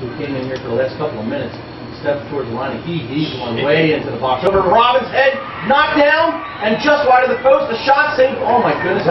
who came in here for the last couple of minutes, stepped towards the line, and he heaved one way into the box. Over to Robbins' head, knocked down, and just wide of the post, the shot saved. Oh my goodness,